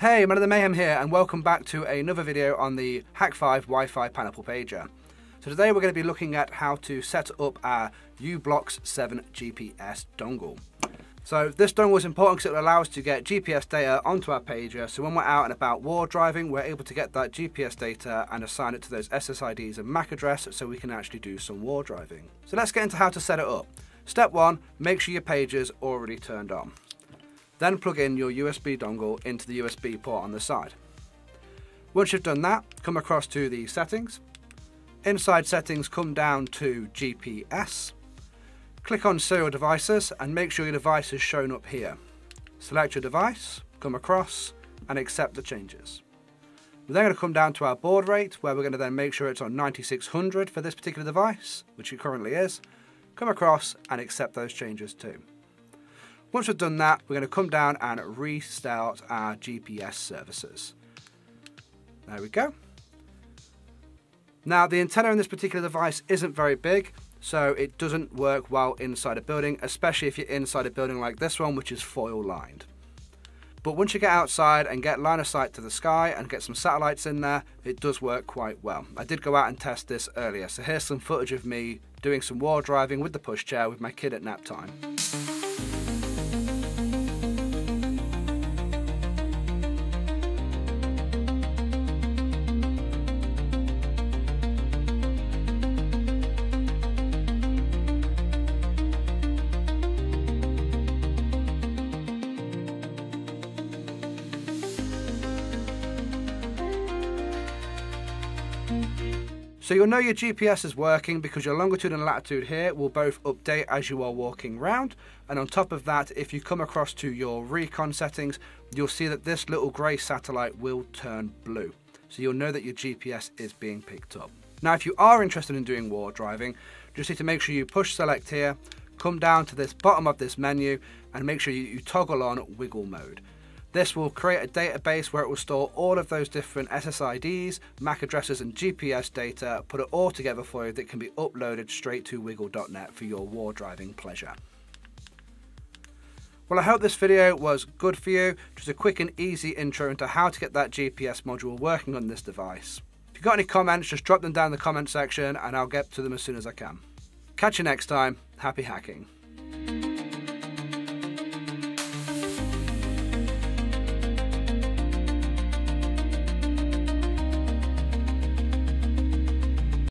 Hey, Man in the Mayhem here, and welcome back to another video on the Hak5 Wi-Fi Pineapple Pager. So today we're going to be looking at how to set up our u-blox 7 GPS dongle. So this dongle is important because it will allow us to get GPS data onto our pager, so when we're out and about war driving, we're able to get that GPS data and assign it to those SSIDs and MAC address so we can actually do some war driving. So let's get into how to set it up. Step 1, make sure your pager's already turned on. Then plug in your USB dongle into the USB port on the side. Once you've done that, come across to the settings. Inside settings, come down to GPS. Click on serial devices and make sure your device is shown up here. Select your device, come across and accept the changes. We're then going to come down to our baud rate where we're going to then make sure it's on 9600 for this particular device, which it currently is. Come across and accept those changes too. Once we've done that, we're going to come down and restart our GPS services. There we go. Now, the antenna in this particular device isn't very big, so it doesn't work well inside a building, especially if you're inside a building like this one, which is foil lined. But once you get outside and get line of sight to the sky and get some satellites in there, it does work quite well. I did go out and test this earlier, so here's some footage of me doing some war driving with the pushchair with my kid at nap time. So you'll know your GPS is working because your longitude and latitude here will both update as you are walking round. And on top of that, if you come across to your recon settings, you'll see that this little grey satellite will turn blue. So you'll know that your GPS is being picked up. Now, if you are interested in doing war driving, just need to make sure you push select here, come down to this bottom of this menu and make sure you, you toggle on Wigle mode. This will create a database where it will store all of those different SSIDs, MAC addresses and GPS data, put it all together for you that can be uploaded straight to wigle.net for your war driving pleasure. Well, I hope this video was good for you. Just a quick and easy intro into how to get that GPS module working on this device. If you've got any comments, just drop them down in the comment section and I'll get to them as soon as I can. Catch you next time. Happy hacking.